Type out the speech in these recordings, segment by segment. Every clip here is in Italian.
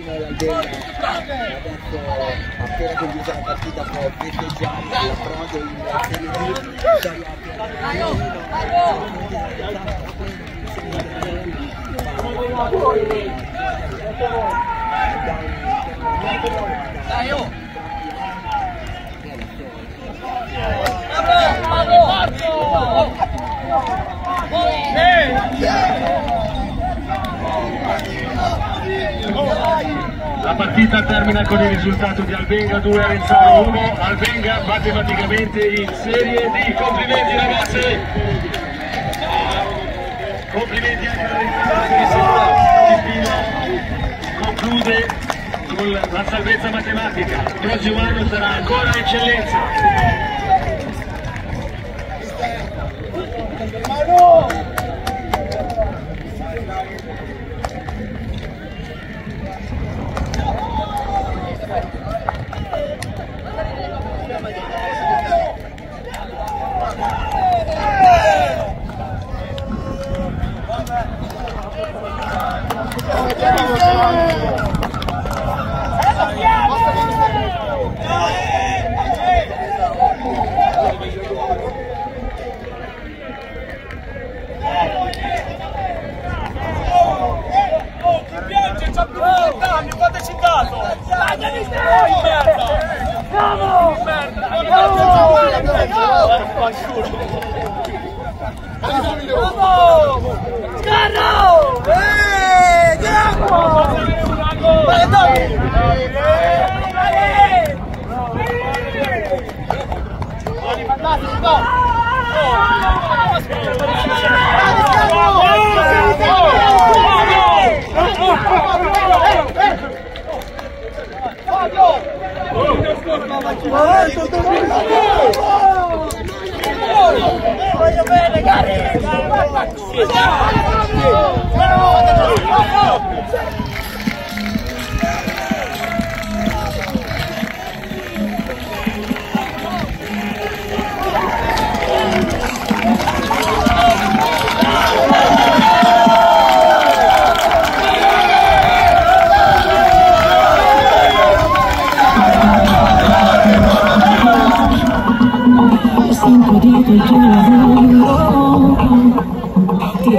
Martino l'Albera adesso appena conclusa la partita può festeggiare l'approdo in Serie B Serie A La partita termina con il risultato di Albenga 2 Arenzano 1. Albenga matematicamente in Serie D. Complimenti ragazzi! Complimenti anche alla Renzano conclude con la salvezza matematica. Il prossimo anno sarà ancora eccellenza. Mano! Scarro! ¡Vale,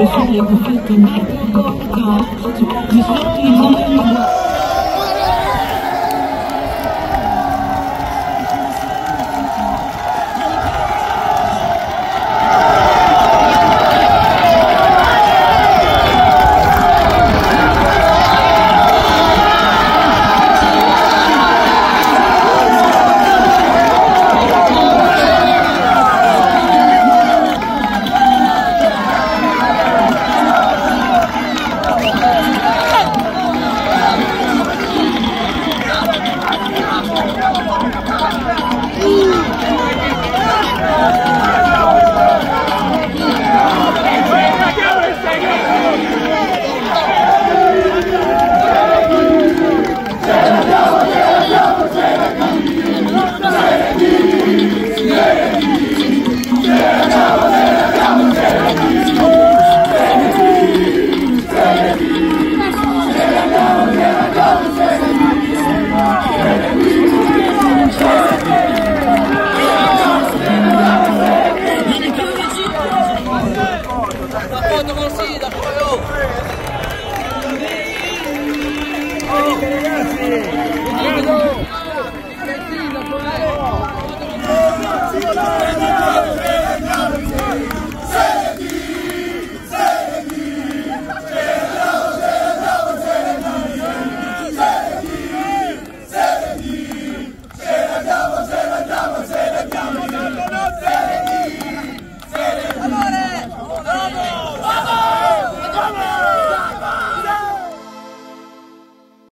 I'm sorry, da Foil! Ragazzi! Bravo!